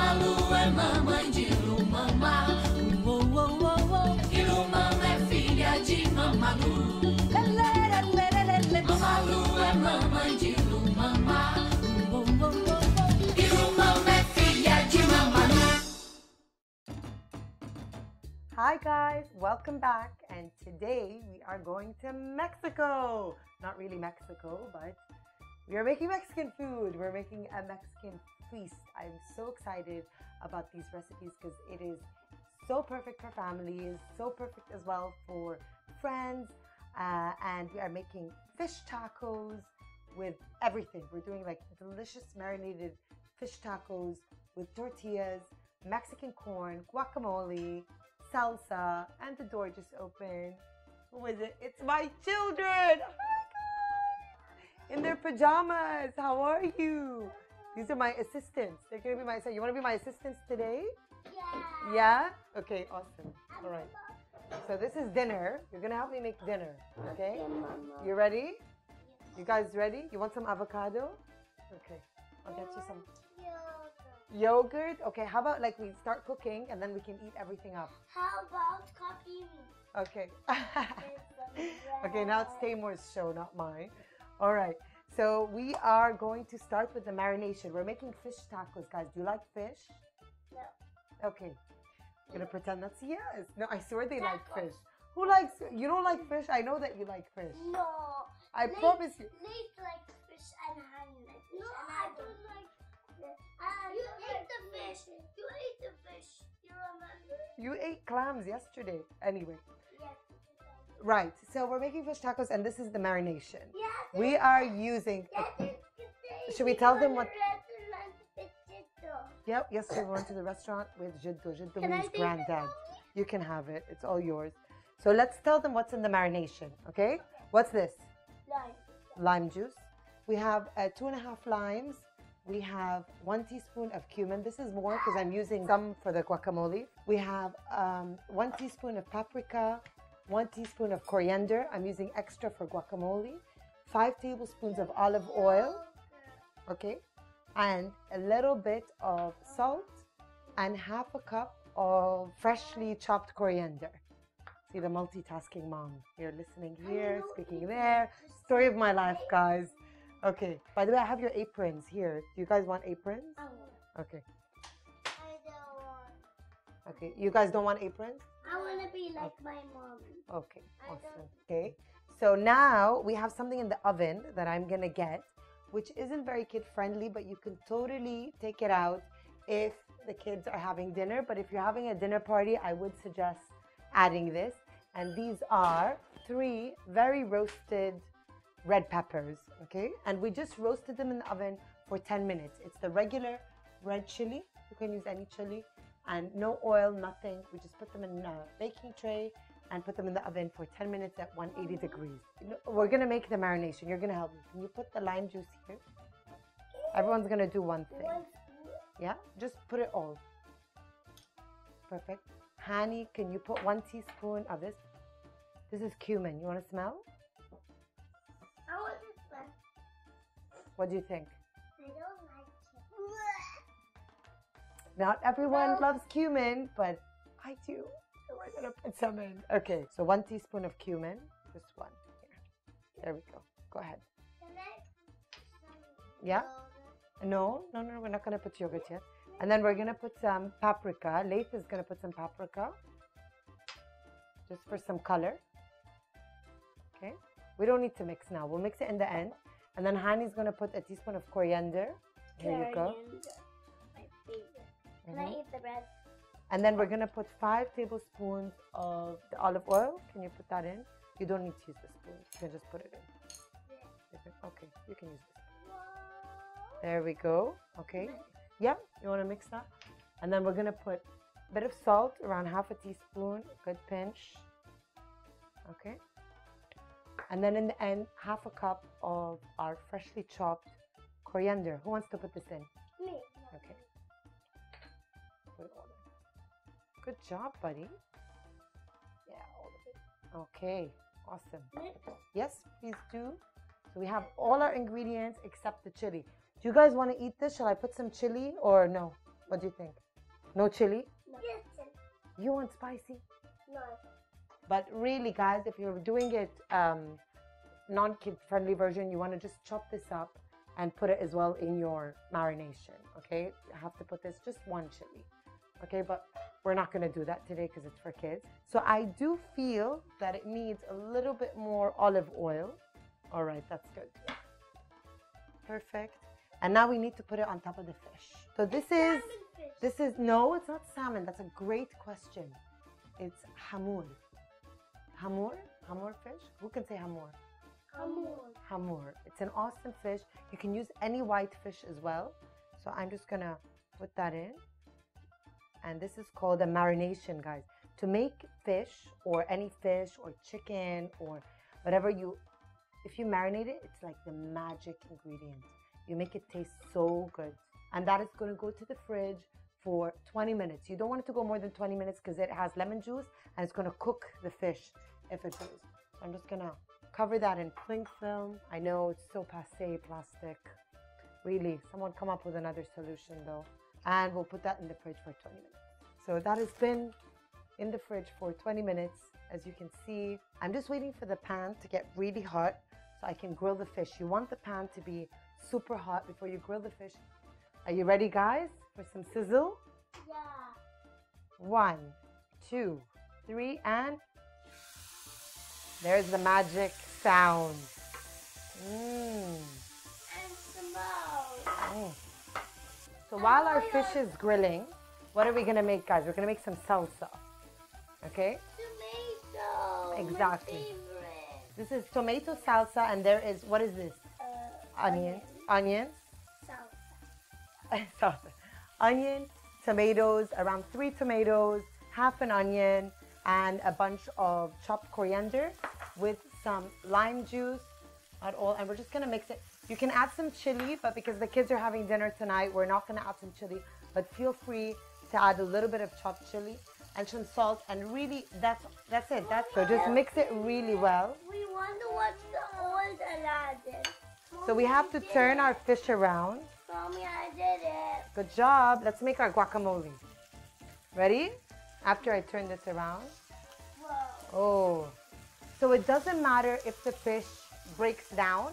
Mamalu é mamãe de Lumama. Uou, uou, uou, uou. E Lumama é filha de Mamalu. Mamalu é mamãe de Lumama. Uou, uou, uou, uou. E Lumama é filha de Mamalu. Hi guys, welcome back. And today we are going to Mexico. Not really Mexico, but we are making Mexican food. We're making a Mexican I'm so excited about these recipes because it is so perfect for families, so perfect as well for friends. Uh, and we are making fish tacos with everything. We're doing like delicious marinated fish tacos with tortillas, Mexican corn, guacamole, salsa, and the door just opened. Who is it? It's my children! Hi guys! In their pajamas. How are you? These are my assistants. They're gonna be my you wanna be my assistants today? Yeah. Yeah? Okay, awesome. All right. So this is dinner. You're gonna help me make dinner, okay? You ready? You guys ready? You want some avocado? Okay, I'll get you some yogurt. Okay, how about like we start cooking and then we can eat everything up? How about copy me? Okay. okay, now it's Taymor's show, not mine. All right. So we are going to start with the marination. We're making fish tacos, guys. Do you like fish? No. Okay. I'm gonna pretend that's yes. No, I swear they like fish. Who likes you don't like fish? I know that you like fish. No. I Late- promise you. Late like fish and honey like fish. No, um, I don't like fish. you ate the fish. You ate the fish. You remember? You ate clams yesterday. Anyway. Right. So we're making fish tacos and this is the marination. Yes. We are using Yes, Should we tell them what- Restaurant with Tito. Yep, yesterday we went to the restaurant with Jiddo. Jiddo means granddad. You can have it. It's all yours. So let's tell them what's in the marination, okay? What's this? Nine. Lime juice. We have uh, two and a half limes. We have one teaspoon of cumin. This is more because I'm using some for the guacamole. We have um, one teaspoon of paprika, one teaspoon of coriander. I'm using extra for guacamole. Five tablespoons of olive oil, okay? And a little bit of salt and half a cup of freshly chopped coriander. See the multitasking mom here, listening here, speaking there. Story of my life, guys. Okay. By the way, I have your aprons here. Do you guys want aprons? Okay. I don't want. Okay. You guys don't want aprons? I want to be like my mom. Okay. I Awesome. Okay. So now we have something in the oven that I'm gonna get, which isn't very kid friendly, but you can totally take it out if the kids are having dinner. But if you're having a dinner party, I would suggest adding this. And these are three very roasted red peppers, okay? And we just roasted them in the oven for 10 minutes. It's the regular red chili. You can use any chili. And no oil, nothing. We just put them in a baking tray and put them in the oven for 10 minutes at 180 mm-hmm. degrees. We're gonna make the marination. You're gonna help me. Can you put the lime juice here? Everyone's gonna do one thing. Yeah, just put it all. Perfect. Honey, can you put one teaspoon of this? This is cumin. You want to smell? I want this one. What do you think? Not everyone loves cumin, but I do. So we're gonna put some in. Okay, so one teaspoon of cumin. Just one. Here. There we go. Go ahead. Yeah? No, no, no, we're not gonna put yogurt yet. And then we're gonna put some paprika. Leif is gonna put some paprika. Just for some color. Okay. We don't need to mix now. We'll mix it in the end. And then Hani's gonna put a teaspoon of coriander. Here you go. Coriander. My favorite. Can I eat the bread? And then we're gonna put five tablespoons of the olive oil. Can you put that in? You don't need to use the spoon. You can just put it in. Can- Okay, you can use this. There we go. Okay. Yeah, You want to mix that? And then we're gonna put a bit of salt, around half a teaspoon, good pinch. Okay. And then in the end, half a cup of our freshly chopped coriander. Who wants to put this in? Me. Okay. Put it all in. Good job, buddy. Yeah, all of it. Okay, awesome. Yes, please do. So we have all our ingredients except the chili. Do you guys want to eat this? Shall I put some chili or no? What do you think? No chili? Yes. You want spicy? No. But really, guys, if you're doing it um, non-kid friendly version, you want to just chop this up and put it as well in your marination. Okay, you have to put this just one chili. Okay, but we're not going to do that today because it's for kids. So I do feel that it needs a little bit more olive oil. All right, that's good. Perfect. And now we need to put it on top of the fish. So this is fish. this is no, it's not salmon. That's a great question. It's hamur. Hamur? Hamur fish? Who can say hamur? Hamur. Hamur. It's an awesome fish. You can use any white fish as well. So I'm just gonna put that in. And this is called a marination, guys. To make fish or any fish or chicken or whatever you, if you marinate it, it's like the magic ingredient. You make it taste so good. And that is gonna go to the fridge for 20 minutes. You don't want it to go more than 20 minutes because it has lemon juice and it's gonna cook the fish if it goes. I'm just gonna cover that in cling film. I know it's so passe plastic. Really, someone come up with another solution though. And we'll put that in the fridge for 20 minutes. So that has been in the fridge for 20 minutes. As you can see, I'm just waiting for the pan to get really hot so I can grill the fish. You want the pan to be super hot before you grill the fish. Are you ready, guys, for some sizzle? Yeah. One, two, three, and there's the magic sound. Mmm. And smoke. Mm. So while our fish is grilling, what are we gonna make, guys? We're gonna make some salsa. Okay? Tomato. Exactly. This is tomato salsa, and there is what is this? Uh, Onion, onion, Salsa. salsa, onion, tomatoes, around three tomatoes, half an onion, and a bunch of chopped coriander with some lime juice. At all, and we're just gonna mix it. You can add some chili, but because the kids are having dinner tonight, we're not gonna add some chili. But feel free to add a little bit of chopped chili and some salt, and really, that's that's it. That's so. Just mix it really well. We want to watch the old Aladdin. So we have to turn our fish around. Mommy, I did it. Good job. Let's make our guacamole. Ready? After I turn this around. Whoa. Oh. So it doesn't matter if the fish breaks down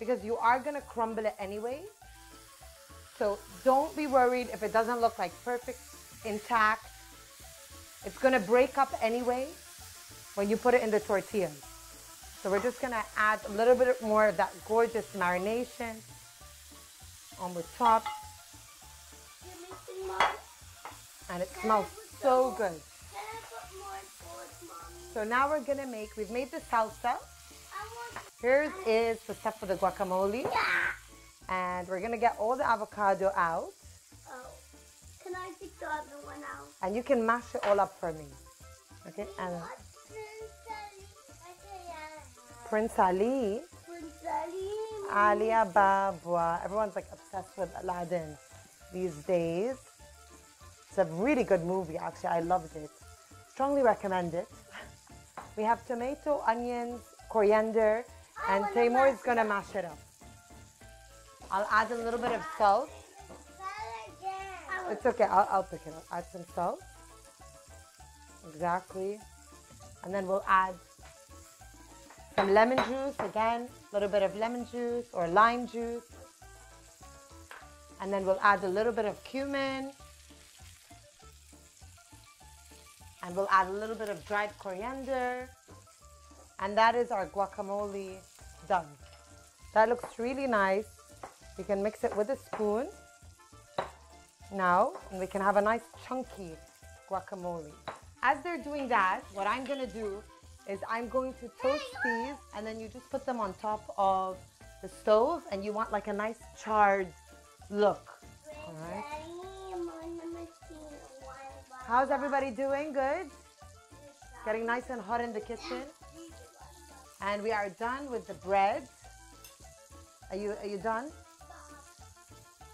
because you are going to crumble it anyway. So don't be worried if it doesn't look like perfect, intact. It's going to break up anyway when you put it in the tortillas. So we're just going to add a little bit more of that gorgeous marination on the top more? and it smells so good. Can I put more sauce, Mommy? So now we're gonna make, we've made the salsa. Here is the stuff for the guacamole. Yeah. And we're gonna get all the avocado out. Oh. Can I take the other one out? And you can mash it all up for me. Okay, and? Prince Prince Ali, Prince Ali. Alia Baba. Everyone's like obsessed with Aladdin these days. It's a really good movie, actually. I loved it. Strongly recommend it. We have tomato, onions, coriander, and wanna is gonna mash it up. I'll add a little bit of salt. It's okay. I'll, I'll pick it up. Add some salt. Exactly. And then we'll add some lemon juice again, a little bit of lemon juice or lime juice. And then we'll add a little bit of cumin. And we'll add a little bit of dried coriander. And that is our guacamole done. That looks really nice. You can mix it with a spoon now, and we can have a nice chunky guacamole. As they're doing that, what I'm gonna do is I'm going to toast these, and then you just put them on top of the stove, and you want like a nice charred look. All right. How's everybody doing? Good? Getting nice and hot in the kitchen. And we are done with the bread. Are you are you done?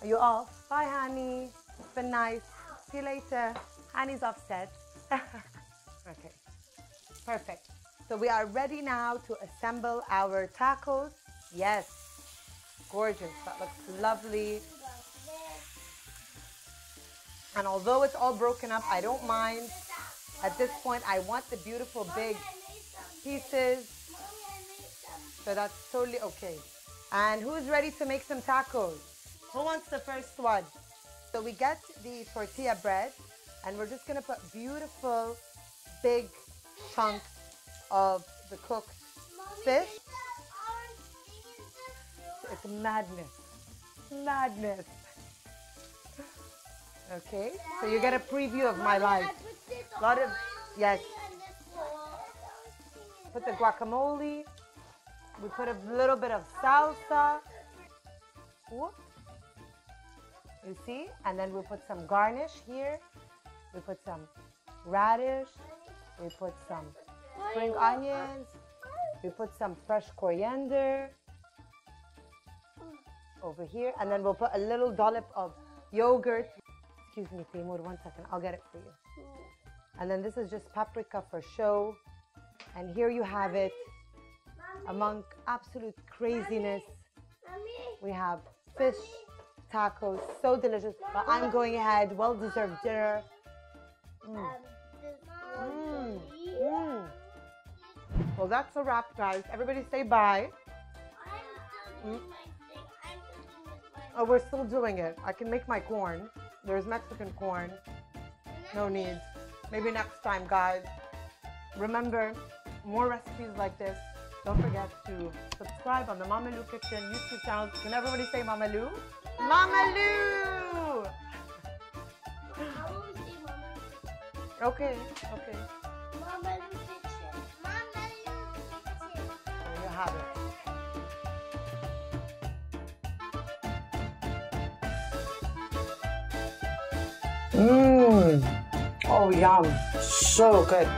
Are you off? Bye, honey. It's been nice. See you later. Honey's offset. okay. Perfect. So we are ready now to assemble our tacos. Yes. Gorgeous. That looks lovely. And although it's all broken up, I don't mind. At this point, I want the beautiful big pieces. So that's totally okay. And who's ready to make some tacos? Who wants the first one? So we get the tortilla bread and we're just gonna put beautiful big chunks of the cooked fish. It's madness. Madness. Okay, so you get a preview of my life. A Lot of- yes. Put the guacamole. We put a little bit of salsa. Whoop. You see? And then we put some garnish here. We put some radish. We put some spring onions. We put some fresh coriander over here. And then we'll put a little dollop of yogurt. Excuse me, Timur, one second. I'll get it for you. And then this is just paprika for show. And here you have it. Among absolute craziness, we have fish tacos, so delicious. But I'm going ahead, well deserved dinner. Mm. Mm. Mm. Well, that's a wrap, guys. Everybody say bye. Oh, we're still doing it. I can make my corn. There's Mexican corn. No need. Maybe next time, guys. Remember, more recipes like this. Don't forget to subscribe on the Mamalu Kitchen YouTube channel. Can everybody say Mamalu? Mama Lou! Okay, okay. There you have it. Mmm. Oh, yum. So good.